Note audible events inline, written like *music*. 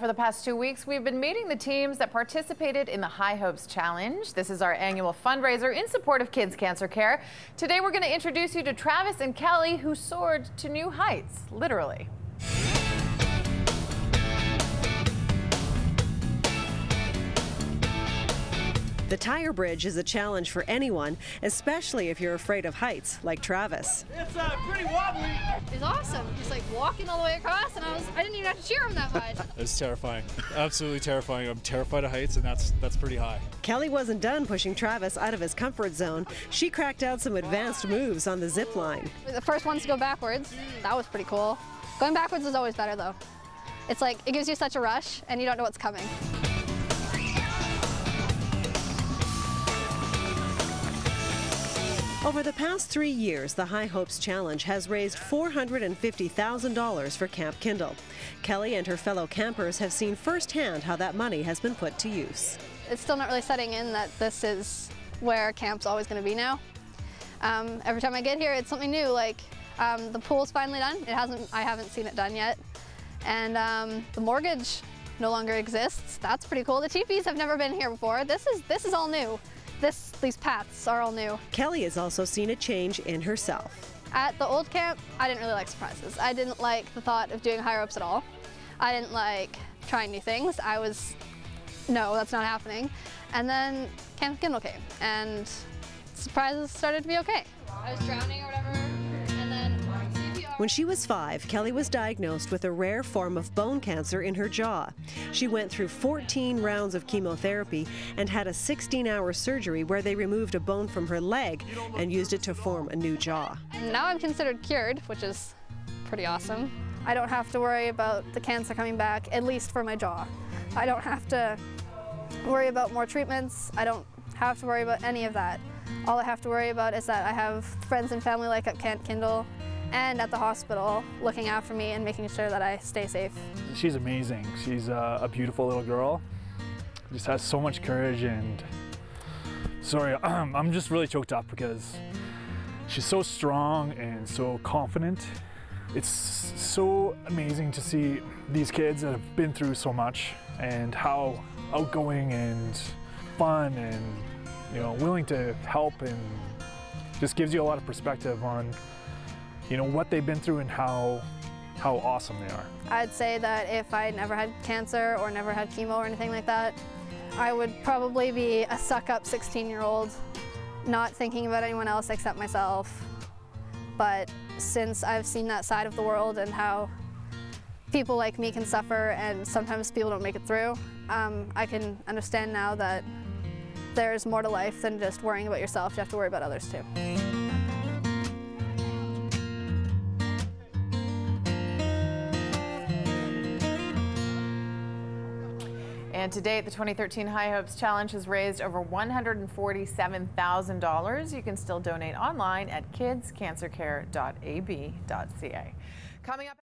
For the past two weeks, we've been meeting the teams that participated in the High Hopes Challenge. This is our annual fundraiser in support of kids' cancer care. Today, we're going to introduce you to Travis and Kelly, who soared to new heights, literally. The tire bridge is a challenge for anyone, especially if you're afraid of heights, like Travis. It's uh, pretty wobbly. It's awesome. He's like walking all the way across, and I was I didn't even have to cheer him that much. *laughs* it's terrifying, absolutely terrifying. I'm terrified of heights, and that's that's pretty high. Kelly wasn't done pushing Travis out of his comfort zone. She cracked out some advanced moves on the zip line. The first ones to go backwards. That was pretty cool. Going backwards is always better though. It's like it gives you such a rush, and you don't know what's coming. Over the past three years, the High Hopes Challenge has raised $450,000 for Camp Kindle. Kelly and her fellow campers have seen firsthand how that money has been put to use. It's still not really setting in that this is where camp's always going to be now. Um, every time I get here, it's something new. Like um, the pool's finally done. It hasn't. I haven't seen it done yet, and um, the mortgage no longer exists. That's pretty cool. The teepees have never been here before. This is this is all new this, these paths are all new. Kelly has also seen a change in herself. At the old camp, I didn't really like surprises. I didn't like the thought of doing high ropes at all. I didn't like trying new things. I was, no, that's not happening. And then Camp Kindle came, and surprises started to be okay. I was drowning or whatever, when she was five, Kelly was diagnosed with a rare form of bone cancer in her jaw. She went through 14 rounds of chemotherapy and had a 16 hour surgery where they removed a bone from her leg and used it to form a new jaw. Now I'm considered cured, which is pretty awesome. I don't have to worry about the cancer coming back, at least for my jaw. I don't have to worry about more treatments. I don't have to worry about any of that. All I have to worry about is that I have friends and family like at Camp Kindle and at the hospital looking out for me and making sure that I stay safe. She's amazing. She's a, a beautiful little girl. Just has so much courage and sorry, *clears throat* I'm just really choked up because she's so strong and so confident. It's so amazing to see these kids that have been through so much and how outgoing and fun and you know willing to help and just gives you a lot of perspective on you know, what they've been through and how how awesome they are. I'd say that if I never had cancer or never had chemo or anything like that, I would probably be a suck-up 16-year-old, not thinking about anyone else except myself. But since I've seen that side of the world and how people like me can suffer and sometimes people don't make it through, um, I can understand now that there's more to life than just worrying about yourself. You have to worry about others too. And to date, the 2013 High Hopes Challenge has raised over $147,000. You can still donate online at kidscancercare.ab.ca. Coming up